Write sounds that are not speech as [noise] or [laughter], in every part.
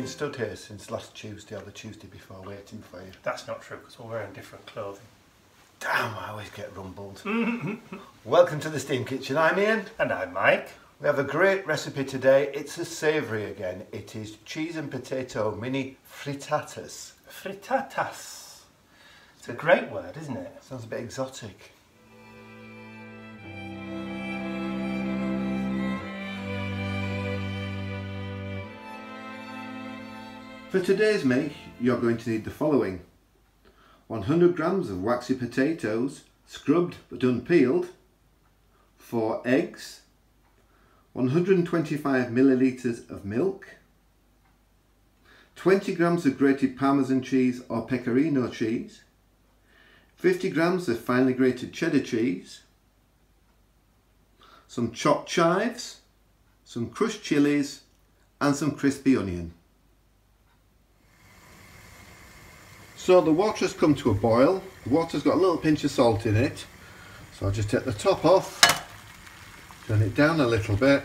been stood here since last Tuesday or the Tuesday before waiting for you. That's not true because we're wearing different clothing. Damn, I always get rumbled. [laughs] Welcome to the Steam Kitchen. I'm Ian. And I'm Mike. We have a great recipe today. It's a savoury again. It is cheese and potato mini frittatas. Frittatas. It's a great word, isn't it? Sounds a bit exotic. For today's make, you're going to need the following. 100 grams of waxy potatoes, scrubbed but unpeeled, 4 eggs, 125 millilitres of milk, 20 grams of grated parmesan cheese or pecorino cheese, 50 grams of finely grated cheddar cheese, some chopped chives, some crushed chilies and some crispy onion. So the has come to a boil. The water's got a little pinch of salt in it. So I'll just take the top off, turn it down a little bit.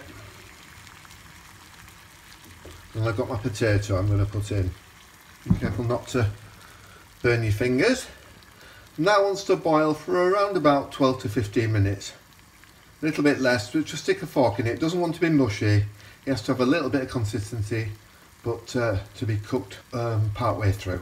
And I've got my potato I'm going to put in. Be careful not to burn your fingers. And that wants to boil for around about 12 to 15 minutes. A little bit less, but just stick a fork in it. It doesn't want to be mushy. It has to have a little bit of consistency, but uh, to be cooked um, part way through.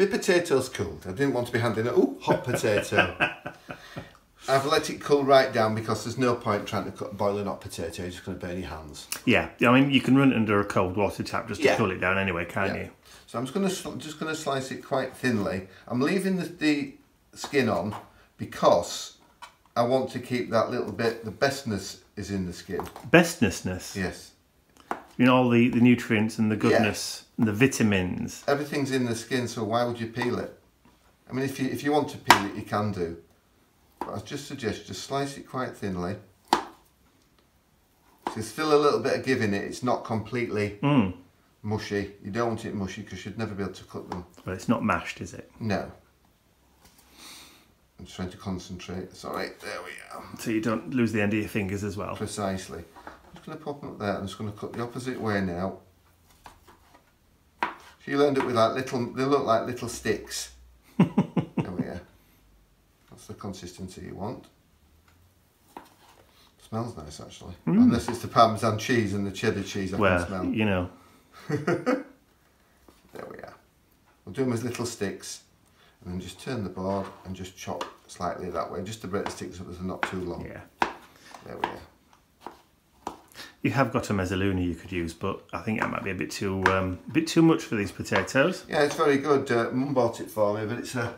My potatoes cooled. I didn't want to be handing it. Oh, hot potato. [laughs] I've let it cool right down because there's no point trying to cook boiling hot potato. You're just going to burn your hands. Yeah, I mean, you can run it under a cold water tap just to Yeah. cool it down anyway, can't Yeah. you? So I'm just going to just going to slice it quite thinly. I'm leaving the, the skin on because I want to keep that little bit. The bestness is in the skin. Bestnessness. Yes, You know, all the, the nutrients and the goodness and the vitamins. everything's in the skin. So why would you peel it? I mean, if you if you want to peel it, you can do. But I just suggest just slice it quite thinly. So there's still a little bit of give in it. It's not completely Mm. mushy. You don't want it mushy because you'd never be able to cook them. Well, it's not mashed, is it? No. I'm just trying to concentrate. Sorry, there we are. So you don't lose the end of your fingers as well. Precisely. I'm just going to pop them up there. I'm just going to cut the opposite way now. You'll end up with like little, they look like little sticks. there we are. That's the consistency you want. Smells nice actually. Mm. Unless it's the parmesan cheese and the cheddar cheese I can Well, smell. you know, [laughs] There we are. We'll do them as little sticks and then just turn the board and just chop slightly that way, just to break the sticks up so they're not too long. yeah. There we are. You have got a mezzaluna you could use, but I think that might be a bit too um, a bit too much for these potatoes. Yeah, it's very good. Uh, Mum bought it for me, but it's a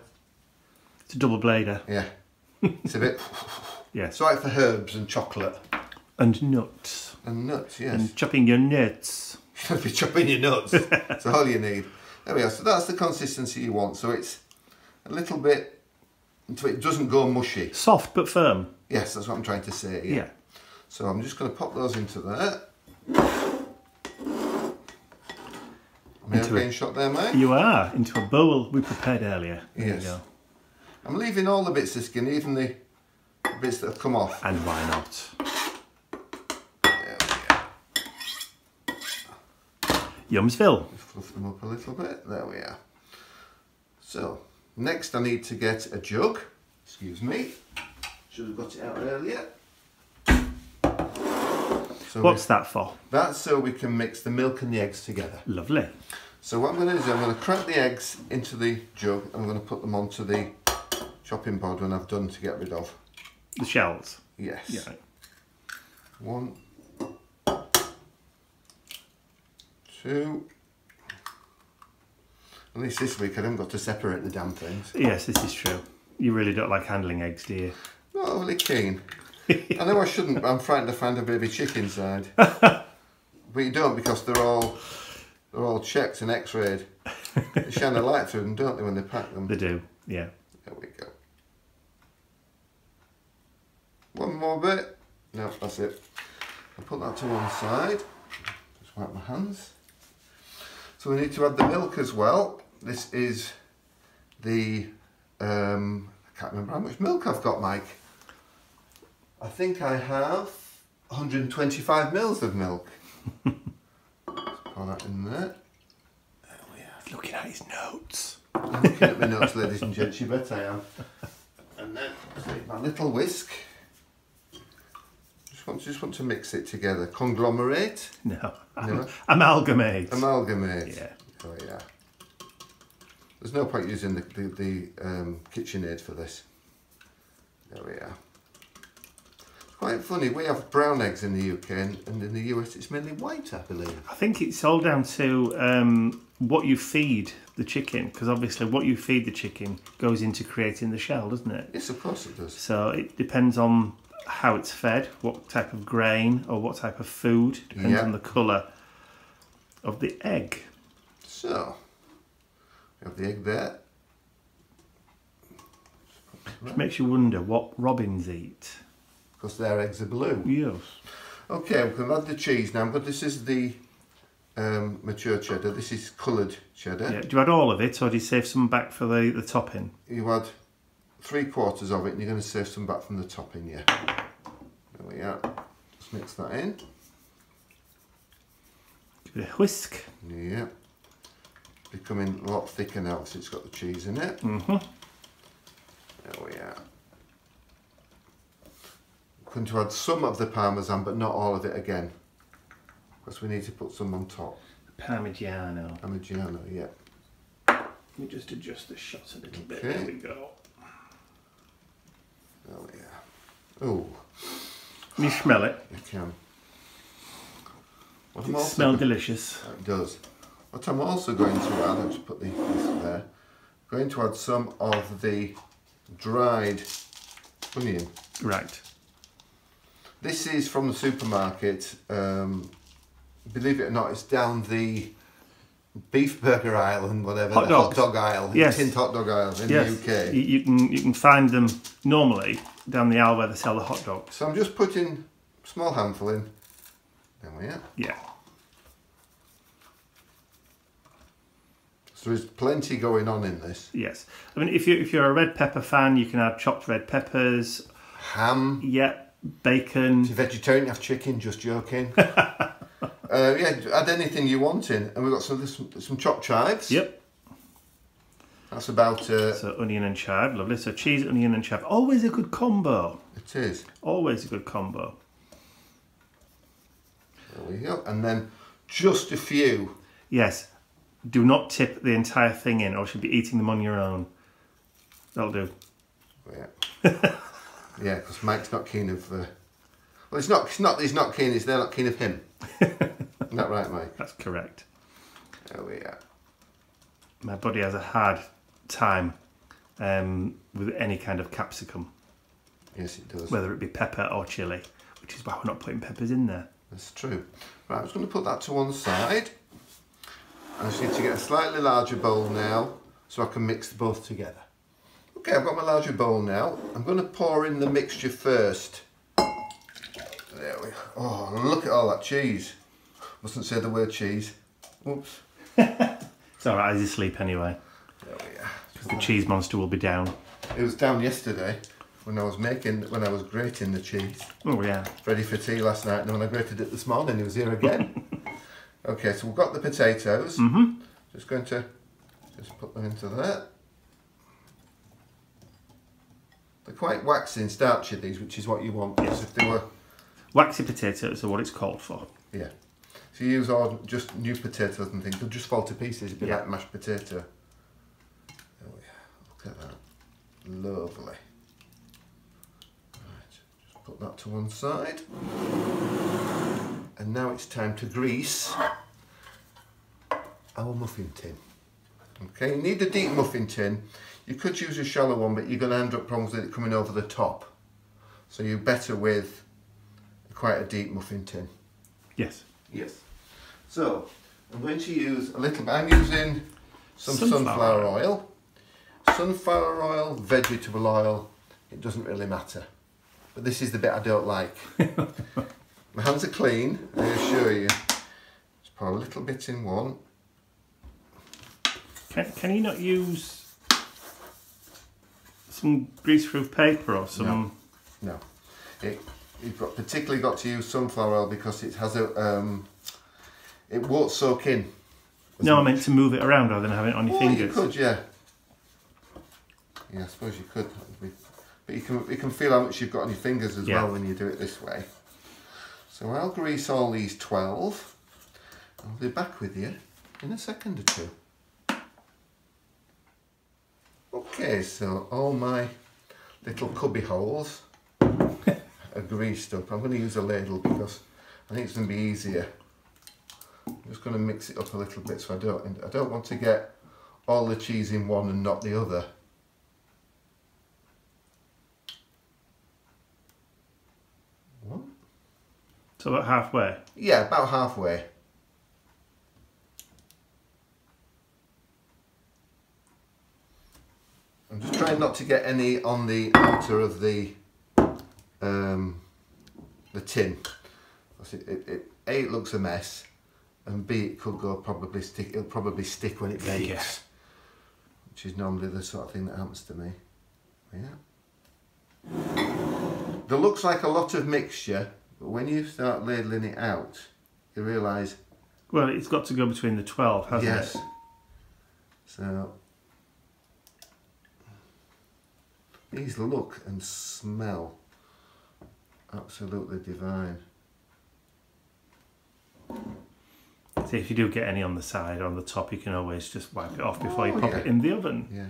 It's a double blader. yeah, it's a bit. [laughs] yeah, It's right for herbs and chocolate And nuts. and nuts. Yes, And chopping your nuts. [laughs] you'll be chopping your nuts. [laughs] that's all you need. There we are. So that's the consistency you want. So it's a little bit, so it doesn't go mushy. Soft but firm. Yes, that's what I'm trying to say. Yeah. So I'm just going to pop those into there. Am I Into in shot there, mate? You are into a bowl we prepared earlier. There Yes. I'm leaving all the bits of skin, even the bits that have come off. And why not? There we are. Yumsville. Fluff them up a little bit. There we are. So, next I need to get a jug. Excuse me. Should have got it out earlier. So What's that for? that's so we can mix the milk and the eggs together. Lovely. So what I'm going to do, is I'm going to crack the eggs into the jug. I'm going to put them onto the chopping board when I've done to get rid of. The shells. Yes. Yeah. One, two. At least this week I haven't got to separate the damn things. Yes, this is true. You really don't like handling eggs, do you? Not overly keen. [laughs] I know I shouldn't, but I'm frightened to find a baby chick inside. [laughs] but you don't because they're all they're all checked and x-rayed. They shine a light through them, don't they, when they pack them? They do. Yeah. There we go. One more bit. No, that's it. I'll put that to one side. Just wipe my hands. So we need to add the milk as well. This is the, um, I can't remember how much milk I've got, Mike. I think I have 125 mils of milk. Pour pour that in there. He's looking at his notes. I'm looking at my notes, ladies and gents. You bet I am. And then take my little whisk. Just want, just want to mix it together. Conglomerate, No. No? Amalgamate. amalgamate. Yeah. Oh yeah. There's no point using the the, the um, KitchenAid for this. There we are. Quite funny. We have brown eggs in the UK, and, and in the US it's mainly white, I believe. I think it's all down to um, what you feed the chicken, because obviously what you feed the chicken goes into creating the shell, doesn't it? Yes, of course it does. So it depends on how it's fed, what type of grain or what type of food, depends Yeah. on the colour of the egg. So, we have the egg there. Which makes you wonder what robins eat. Because their eggs are blue. Yes. Okay, we can add the cheese now, but this is the um, mature cheddar. This is coloured cheddar. Yeah. Do you add all of it or do you save some back for the, the topping? You add three quarters of it and you're going to save some back from the topping, yeah. There we are. Just mix that in. Give it a whisk. Yeah. Becoming a lot thicker now because it's got the cheese in it. hmm There we are. Going to add some of the parmesan, but not all of it again, because we need to put some on top. Parmigiano. Parmigiano, yeah. Let me just adjust the shot a little bit. There we go. Oh yeah. Oh, Can you smell it? I can. What It also- smells delicious. Uh, it does. What I'm also going to add, I'll just put the, this there, going to add some of the dried onion. Right. This is from the supermarket. Um, believe it or not, it's down the beef burger aisle and whatever, Hot the hot dog aisle, Yes. tint hot dog aisle in yes. the UK. You, you can you can find them normally down the aisle where they sell the hot dogs. So I'm just putting a small handful in. There we are. Yeah. So there's plenty going on in this. Yes. I mean, if you if you're a red pepper fan, you can add chopped red peppers. Ham. Yeah. Bacon. If you're vegetarian, have chicken. Just joking. [laughs] uh, yeah, add anything you want in, and we've got some some, some chopped chives. Yep. That's about. Uh, So onion and chive, lovely. So cheese, onion, and chive, always a good combo. it is. Always a good combo. There we go. And then just a few. Yes. Do not tip the entire thing in, or you should be eating them on your own. That'll do. Yeah. [laughs] yeah, because Mike's not keen of. Uh, well, it's not. It's not. He's not keen. It's they're not keen of him. [laughs] Isn't that right, Mike? That's correct. There we are. My body has a hard time um, with any kind of capsicum, Yes, it does. whether it be pepper or chili, which is why we're not putting peppers in there. That's true. Right, I'm just going to put that to one side. I just need to get a slightly larger bowl now so I can mix both together. Okay, I've got my larger bowl now. I'm going to pour in the mixture first. There we go. Oh, look at all that cheese. Mustn't say the word cheese. Oops. [laughs] It's all right. He's asleep anyway. There we are. Because the cheese monster will be down. It was down yesterday when I was making, when I was grating the cheese. Oh yeah. Ready for tea last night, and when I grated it this morning, he was here again. [laughs] okay, so we've got the potatoes. Mhm. Just going to just put them into there. They're quite waxy and starchy, these, which is what you want. Because if they were, Waxy potatoes are what it's called for. yeah. If you use all just new potatoes and things, they'll just fall to pieces. It'd be Yeah. like mashed potato. There we are. Look at that. Lovely. Right, just put that to one side. And now it's time to grease our muffin tin. Okay, you need a deep muffin tin. You could use a shallow one, but you're going to end up problems with it coming over the top. So you're better with quite a deep muffin tin. Yes. Yes. So I'm going to use a little bit. I'm using some Sunflower sunflower, oil. Sunflower oil, vegetable oil, it doesn't really matter. But this is the bit I don't like. [laughs] My hands are clean, I assure you. Just pour a little bit in one. Can, can you not use some greaseproof paper or some? No. It, you've got particularly got to use sunflower oil because it has a um, it won't soak in. No, I meant to move it around rather than having it on your Oh, fingers. you could, yeah. Yeah, I suppose you could. But you can you can feel how much you've got on your fingers as Yeah. well when you do it this way. So I'll grease all these 12. I'll be back with you in a second or two. Okay, so all my little cubby holes [laughs] are greased up. I'm going to use a ladle because I think it's going to be easier. I'm just going to mix it up a little bit so I don't I don't want to get all the cheese in one and not the other. What? So about halfway. Yeah, about halfway. I'm just trying not to get any on the outer of the um, the tin. It, it, it, a, it looks a mess, and B, it could go probably stick. It'll probably stick when it bakes, Yeah. which is normally the sort of thing that happens to me. Yeah. There looks like a lot of mixture, but when you start ladling it out, you realise Well, it's got to go between the 12, hasn't yes. it? So these look and smell absolutely divine. So if you do get any on the side or on the top, you can always just wipe it off oh, before you Oh, pop yeah. it in the oven. Yeah.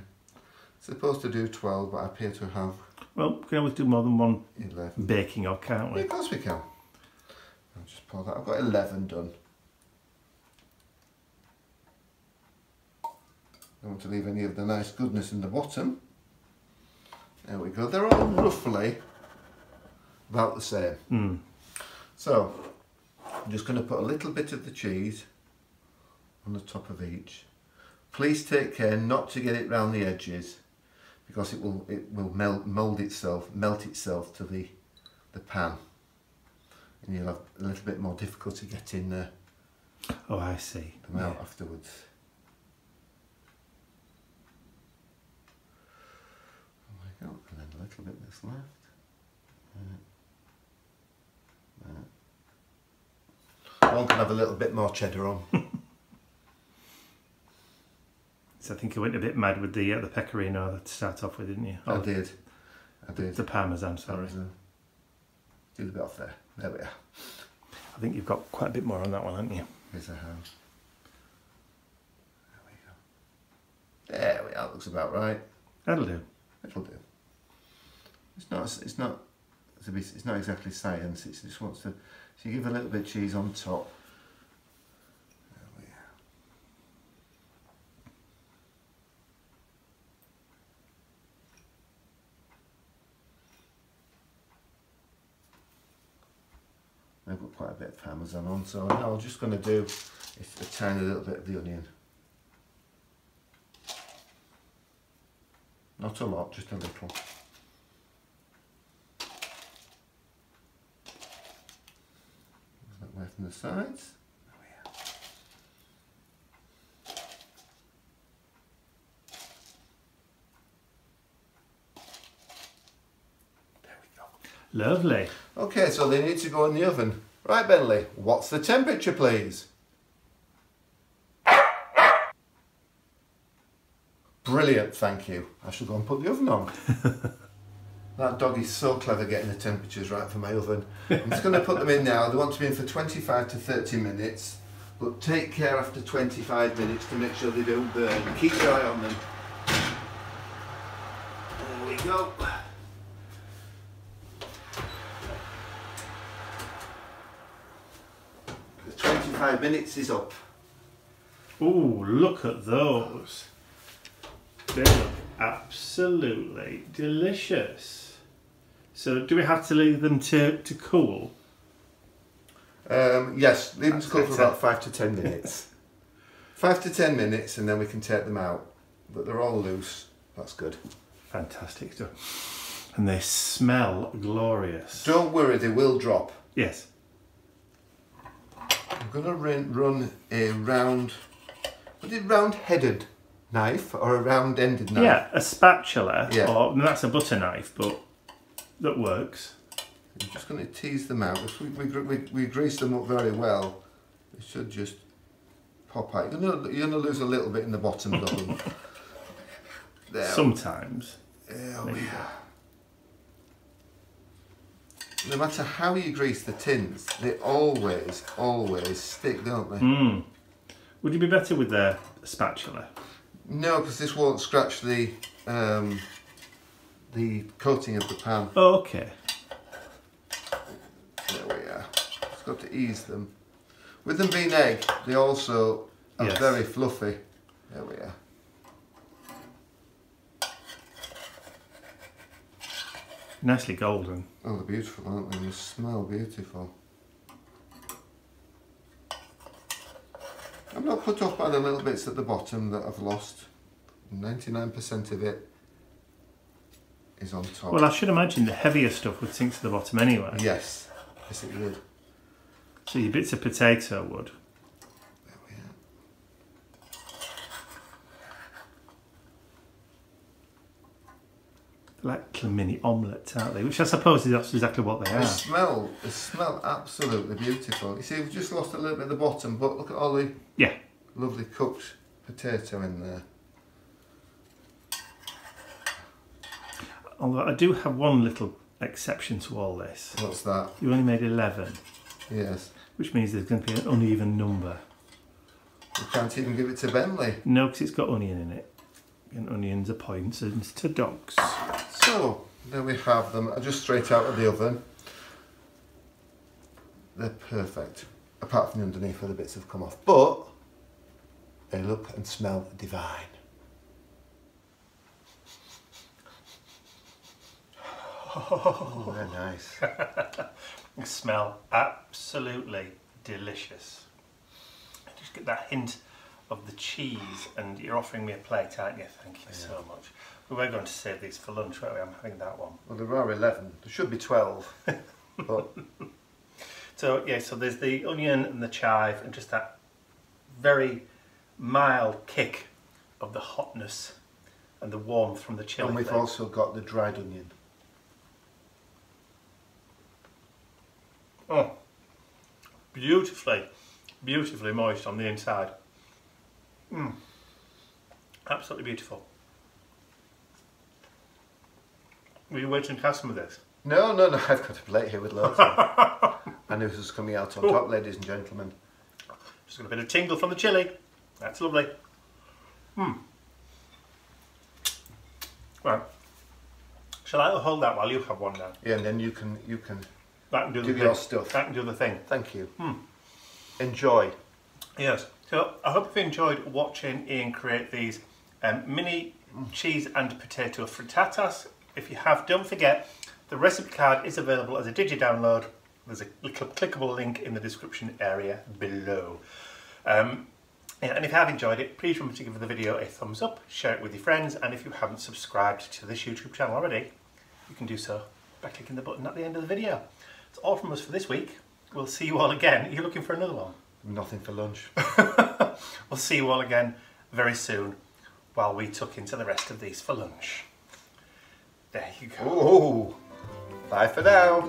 Supposed to do 12, but I appear to have Well, we can always do more than one 11. baking or can't Yeah, we? of course we can. I'll just pour that. I've got 11 done. Don't want to leave any of the nice goodness in the bottom. There we go. They're all roughly about the same. Mm. So, I'm just going to put a little bit of the cheese on the top of each. Please take care not to get it round the edges because it will it will melt mold itself melt itself to the the pan and you'll have a little bit more difficulty getting the, Oh, I see. them out afterwards. Oh my god, and then a little bit that's left. Right. Right. One can have a little bit more cheddar on. [laughs] So I think you went a bit mad with the uh, the pecorino to start off with, didn't you? I Oh, did. I did. the parmesan, sorry. That was a- Do the bit off there. There we are. I think you've got quite a bit more on that one, haven't you? Here's a hand. There we go. There we are. Looks about right. That'll do. It'll do. It's not. It's not. It's, not exactly science. It just wants to. So you give a little bit of cheese on top. I've got quite a bit of parmesan on, so now I'm just going to do a tiny little bit of the onion. Not a lot, just a little. That away from the sides. There we are. There we go. Lovely. Okay, so they need to go in the oven. Right, Bentley, what's the temperature, please? Brilliant, thank you. I shall go and put the oven on. [laughs] that dog is so clever getting the temperatures right for my oven. I'm just going to put them in now. They want to be in for 25 to 30 minutes, but take care after 25 minutes to make sure they don't burn. Keep your eye on them. There we go. The 25 minutes is up. Oh, look at those. They look absolutely delicious. So, do we have to leave them to, to cool? Um, yes, leave them to cool cook for about five to ten minutes. [laughs] five to ten minutes, and then we can take them out. But they're all loose. That's good. Fantastic stuff. And they smell glorious. Don't worry, they will drop. Yes. I'm going to run, run a round, was it round-headed knife or a round-ended knife? Yeah, a spatula, Yeah. or no, that's a butter knife, but that works. I'm just going to tease them out. If we, we, we, we grease them up very well, they should just pop out. You're gonna, you're gonna lose a little bit in the bottom of them. [laughs] There. Sometimes. There we are. No matter how you grease the tins, they always, always stick, don't they? Mm. Would you be better with a spatula? No, because this won't scratch the um, the coating of the pan. Oh, okay. There we are. Just got to ease them. With them being egg, they also are Yes. very fluffy. There we are. Nicely golden. Oh, they're beautiful, aren't they? They smell beautiful. I'm not put off by the little bits at the bottom that I've lost. 99% of it is on top. Well, I should imagine the heavier stuff would sink to the bottom anyway. yes, yes it would. So your bits of potato would. There we are. Like little mini omelettes, aren't they? Which I suppose is that's exactly what they They are. smell, they smell absolutely beautiful. You see, we've just lost a little bit at the bottom, but look at all the Yeah. lovely cooked potato in there. Although I do have one little exception to all this. What's that? You only made 11, Yes. which means there's going to be an uneven number. We can't even give it to Bentley. No, because it's got onion in it. And onions are poisons to dogs. So, there we have them, uh, just straight out of the oven. They're perfect, apart from the underneath where the bits have come off. But, they look and smell divine. Oh, they're nice. [laughs] They smell absolutely delicious. Just get that hint of the cheese, and you're offering me a plate, aren't you? Thank you so much. We were going to save these for lunch, weren't we? I'm having that one. Well, there are 11. There should be 12. [laughs] but, So yeah, so there's the onion and the chive, and just that very mild kick of the hotness and the warmth from the chili. and we've also got the dried onion. Oh, beautifully, beautifully moist on the inside. Mm. Absolutely beautiful. Were you waiting to have some of this? No, no, no, [laughs] I've got a plate here with loads on. [laughs] and this is coming out on top, ladies and gentlemen. Just got a bit of tingle from the chili. That's lovely. Hmm. Right. Shall I hold that while you have one now? Yeah, and then you can you can That can do, do the thing. stuff. That can do the thing. Thank you. Enjoy. Yes. So I hope you've enjoyed watching Ian create these um, mini cheese and potato frittatas. If you have, don't forget the recipe card is available as a digi download. There's a clickable link in the description area below. Um, and if you have enjoyed it, please remember to give the video a thumbs up, share it with your friends, and if you haven't subscribed to this YouTube channel already, you can do so by clicking the button at the end of the video. That's all from us for this week. We'll see you all again. Are you looking for another one? Nothing for lunch. [laughs] We'll see you all again very soon while we tuck into the rest of these for lunch. There you go. Oh, bye for now.